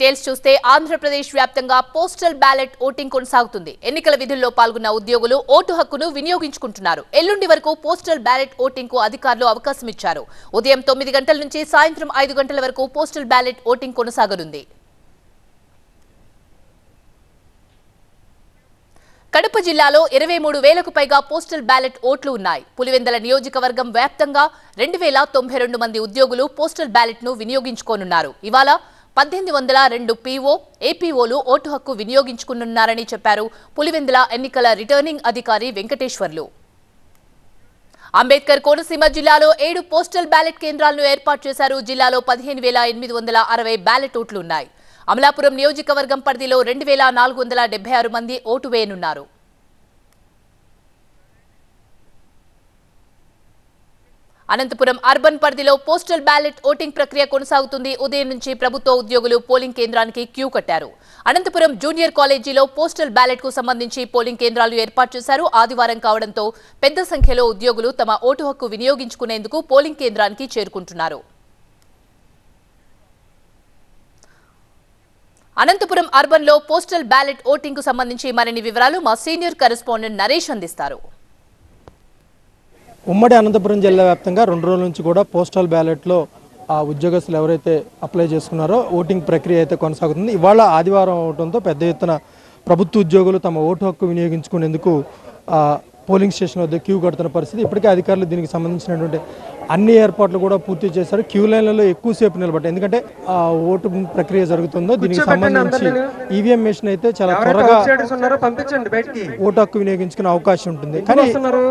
Details చూస్తే ఆంధ్రప్రదేశ్ వ్యాప్తంగా postal ballot voting కొనసాగుతుంది. ఎన్నికల విధుల్లో పాల్గొన్న ఉద్యోగులు ఓటు హక్కును వినియోగించుకుంటున్నారు. ఎల్లుండి వరకు పోస్టల్ బ్యాలెట్ ఓటింగ్కు అధికారులు అవకాశం ఇచ్చారు. ఉదయం తొమ్మిది గంటల నుంచి సాయంత్రం ఐదు గంటల వరకు పోస్టల్ బ్యాలెట్ ఓటింగ్ కొనసాగనుంది. కడప జిల్లాలో ఇరవై మూడు వేలకు పైగా పోస్టల్ బ్యాలెట్ ఓట్లు ఉన్నాయి. పులివెందల నియోజకవర్గం వ్యాప్తంగా రెండు వేల తొంభై రెండు మంది ఉద్యోగులు పోస్టల్ బ్యాలెట్ను వినియోగించుకోనున్నారు. ఇవాళ పద్దెనిమిది వందల రెండు పీఓ ఏపీఓలు ఓటు హక్కు వినియోగించుకున్నారని చెప్పారు పులివెందుల ఎన్నికల రిటర్నింగ్ అధికారి వెంకటేశ్వర్లు. అంబేద్కర్ కోనసీమ జిల్లాలో ఏడు పోస్టల్ బ్యాలెట్ కేంద్రాలను ఏర్పాటు చేశారు. జిల్లాలో పదిహేను వేల ఎనిమిది వందల అరవై బ్యాలెట్ ఓట్లు ఉన్నాయి అమలాపురం నియోజకవర్గం పరిధిలో రెండు వేల నాలుగు వందల డెబ్బై ఆరు మంది ఓటు వేయనున్నారు. అనంతపురం అర్బన్ పరిధిలో పోస్టల్ బ్యాలెట్ ఓటింగ్ ప్రక్రియ కొనసాగుతుంది. ఉదయం నుంచి ప్రభుత్వ ఉద్యోగులు పోలింగ్ కేంద్రానికి క్యూ కట్టారు. అనంతపురం జూనియర్ కాలేజీలో పోస్టల్ బ్యాలెట్కు సంబంధించి పోలింగ్ కేంద్రాలు ఏర్పాటు చేశారు. ఆదివారం కావడంతో పెద్ద సంఖ్యలో ఉద్యోగులు తమ ఓటు హక్కు వినియోగించుకునేందుకు పోలింగ్ కేంద్రానికి చేరుకుంటున్నారు. అనంతపురం అర్బన్లో పోస్టల్ బ్యాలెట్ ఓటింగ్కు సంబంధించి మరిన్ని వివరాలు మా సీనియర్ కరెస్పాండెంట్ నరేష్ అందిస్తారు. ఉమ్మడి అనంతపురం జిల్లా వ్యాప్తంగా రెండు రోజుల నుంచి కూడా పోస్టల్ బ్యాలెట్లో ఆ ఉద్యోగస్తులు ఎవరైతే అప్లై చేసుకున్నారో ఓటింగ్ ప్రక్రియ అయితే కొనసాగుతుంది. ఇవాళ ఆదివారం అవడంతో పెద్ద ఎత్తున ప్రభుత్వ ఉద్యోగులు తమ ఓటు హక్కు వినియోగించుకునేందుకు పోలింగ్ స్టేషన్ వద్ద క్యూ కడుతున్న పరిస్థితి ఇప్పటికే అధికారులు దీనికి సంబంధించినటువంటి అన్ని ఏర్పాట్లు కూడా పూర్తి చేశారు. క్యూ లైన్లలో ఎక్కువసేపు నిలబడ్డాయి ఎందుకంటే ఆ ఓటు ప్రక్రియ జరుగుతుందో దీనికి సంబంధించి ఈవీఎం మెషిన్ అయితే చాలా త్వరగా ఓటు హక్కు వినియోగించుకునే అవకాశం ఉంటుంది. కానీ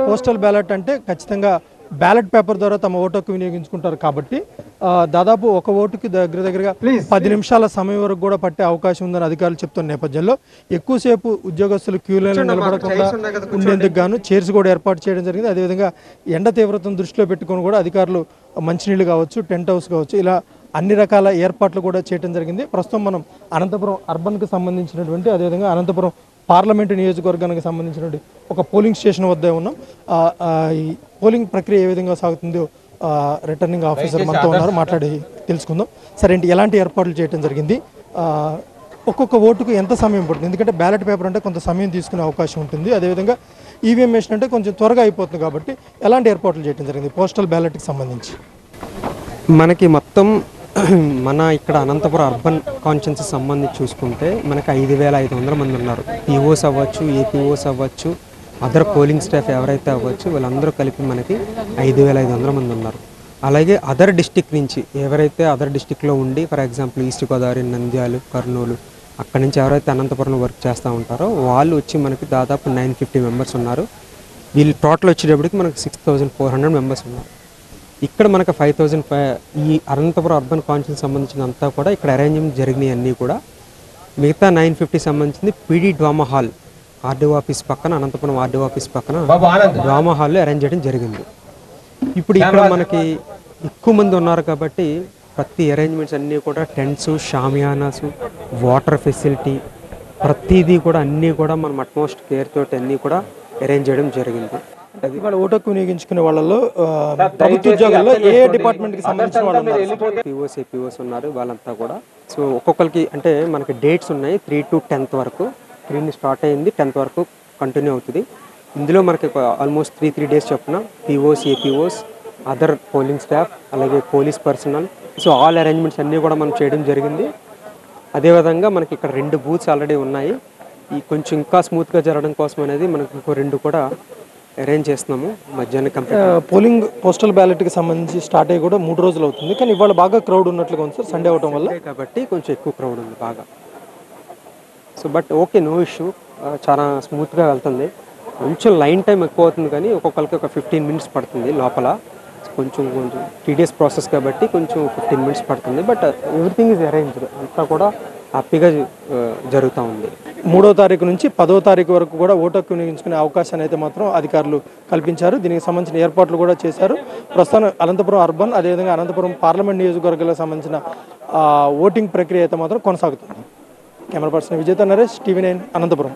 పోస్టల్ బ్యాలెట్ అంటే ఖచ్చితంగా బ్యాలెట్ పేపర్ ద్వారా తమ ఓటు హక్కు వినియోగించుకుంటారు కాబట్టి దాదాపు ఒక ఓటుకి దగ్గర దగ్గరగా పది నిమిషాల సమయం వరకు కూడా పట్టే అవకాశం ఉందని అధికారులు చెప్తున్న నేపథ్యంలో ఎక్కువసేపు ఉద్యోగస్తులు క్యూ లైన్లో నిలబడకుండా ఉండేందుకు గాను చైర్స్ కూడా ఏర్పాటు చేయడం జరిగింది. అదేవిధంగా ఎండ తీవ్రతను దృష్టిలో పెట్టుకొని కూడా అధికారులు మంచినీళ్ళు కావచ్చు టెంట్ హౌస్ కావచ్చు ఇలా అన్ని రకాల ఏర్పాట్లు కూడా చేయడం జరిగింది. ప్రస్తుతం మనం అనంతపురం అర్బన్కి సంబంధించినటువంటి అదేవిధంగా అనంతపురం పార్లమెంటు నియోజకవర్గానికి సంబంధించినటువంటి ఒక పోలింగ్ స్టేషన్ వద్ద ఉన్నాం. పోలింగ్ ప్రక్రియ ఏ విధంగా సాగుతుందో రిటర్నింగ్ ఆఫీసర్ మనతో ఉన్నారు మాట్లాడి తెలుసుకుందాం. సరే ఏంటి ఎలాంటి ఏర్పాట్లు చేయడం జరిగింది? ఆ, ఒక్కొక్క ఓటుకు ఎంత సమయం పడుతుంది? ఎందుకంటే బ్యాలెట్ పేపర్ అంటే కొంత సమయం తీసుకునే అవకాశం ఉంటుంది. అదేవిధంగా ఈవీఎం మెషిన్ అంటే కొంచెం త్వరగా అయిపోతుంది కాబట్టి ఎలాంటి ఏర్పాట్లు చేయడం జరిగింది? పోస్టల్ బ్యాలెట్కి సంబంధించి. మనకి మొత్తం మన ఇక్కడ అనంతపురం అర్బన్ కాన్షియన్స్ సంబంధించి చూసుకుంటే మనకి ఐదు వేల ఐదు వందల మంది ఉన్నారు. పీఓస్ అవ్వచ్చు ఏపీఓస్ అవ్వచ్చు అదర్ పోలింగ్ స్టాఫ్ ఎవరైతే అవ్వచ్చు వీళ్ళందరూ కలిపి మనకి ఐదు వేల ఐదు వందల మంది ఉన్నారు. అలాగే అదర్ డిస్టిక్ నుంచి ఎవరైతే అదర్ డిస్టిక్లో ఉండి for example East Godavari Nandyal Kurnool అక్కడి నుంచి ఎవరైతే అనంతపురంలో వర్క్ చేస్తూ ఉంటారో వాళ్ళు వచ్చి మనకి దాదాపు నైన్ ఫిఫ్టీ మెంబర్స్ ఉన్నారు. వీళ్ళు టోటల్ వచ్చేటప్పటికి మనకి six thousand four hundred members ఉన్నారు. ఇక్కడ మనకు ఫైవ్ థౌజండ్ ఫైవ్ ఈ అనంతపురం అర్బన్ కాన్షియన్స్ సంబంధించిన అంతా కూడా ఇక్కడ అరేంజ్మెంట్ జరిగినాయి అన్నీ కూడా. మిగతా నైన్ ఫిఫ్టీ సంబంధించింది PD drama hall. RDO office పక్కన అనంతపురం ఆర్డీఓ ఆఫీస్ పక్కన డ్రామా హాల్లో అరేంజ్ చేయడం జరిగింది. ఇప్పుడు ఇక్కడ మనకి ఎక్కువ మంది ఉన్నారు కాబట్టి ప్రతి అరేంజ్మెంట్స్ అన్నీ కూడా టెంట్స్ షామియానాస్ వాటర్ ఫెసిలిటీ ప్రతిదీ కూడా అన్నీ కూడా మనం అట్మోస్ట్ కేర్ తోటి అన్నీ కూడా అరేంజ్ చేయడం జరిగింది. ఇవాళ ఓటు హక్కు వినియోగించుకునే వాళ్ళలో ప్రభుత్వ ఉద్యోగాల్లో ఏ డిపార్ట్మెంట్కి సంబంధించిన వాళ్ళు ఉన్నారు పీఓస్ ఏపీఓస్ ఉన్నారు వాళ్ళంతా కూడా. సో ఒక్కొక్కరికి అంటే మనకి డేట్స్ ఉన్నాయి త్రీ టు టెన్త్ వరకు. త్రీని స్టార్ట్ అయింది టెన్త్ వరకు కంటిన్యూ అవుతుంది. ఇందులో మనకి ఆల్మోస్ట్ త్రీ త్రీ డేస్ చొప్పున POs APOs other polling staff అలాగే police personnel so all arrangements అన్నీ కూడా మనం చేయడం జరిగింది. అదేవిధంగా మనకి ఇక్కడ రెండు బూత్స్ ఆల్రెడీ ఉన్నాయి. ఈ కొంచెం ఇంకా స్మూత్గా జరగడం కోసం అనేది మనకి ఇంకో రెండు కూడా అరేంజ్ చేస్తున్నాము. మధ్యాహ్నం కంప్లీట్ ఆ, పోలింగ్ పోస్టల్ బ్యాలెట్కి సంబంధించి స్టార్ట్ అయ్యి కూడా మూడు రోజులు అవుతుంది. కానీ ఇవాళ బాగా క్రౌడ్ ఉన్నట్లుగా ఉంది సార్ సండే అవటం వల్ల? కాబట్టి కొంచెం ఎక్కువ క్రౌడ్ ఉంది బాగా. So but okay no issue. చాలా స్మూత్గా వెళ్తుంది. కొంచెం లైన్ టైం ఎక్కువ అవుతుంది కానీ ఒక్కొక్కరికి ఒక ఫిఫ్టీన్ మినిట్స్ పడుతుంది లోపల. కొంచెం కొంచెం టీడీఎస్ ప్రాసెస్ కాబట్టి కొంచెం ఫిఫ్టీన్ మినిట్స్ పడుతుంది. But everything is arranged. అంతా కూడా హ్యాపీగా జరుగుతూ ఉంది. మూడో తారీఖు నుంచి పదో తారీఖు వరకు కూడా ఓటు హక్కు వినియోగించుకునే అవకాశాన్ని అయితే మాత్రం అధికారులు కల్పించారు. దీనికి సంబంధించిన ఏర్పాట్లు కూడా చేశారు. ప్రస్తుతం అనంతపురం అర్బన్ అదేవిధంగా అనంతపురం పార్లమెంట్ నియోజకవర్గాలకు సంబంధించిన ఓటింగ్ ప్రక్రియ అయితే మాత్రం కొనసాగుతుంది. కెమెరా పర్సన్ విజేత నరేష్ టీవీ నైన్ అనంతపురం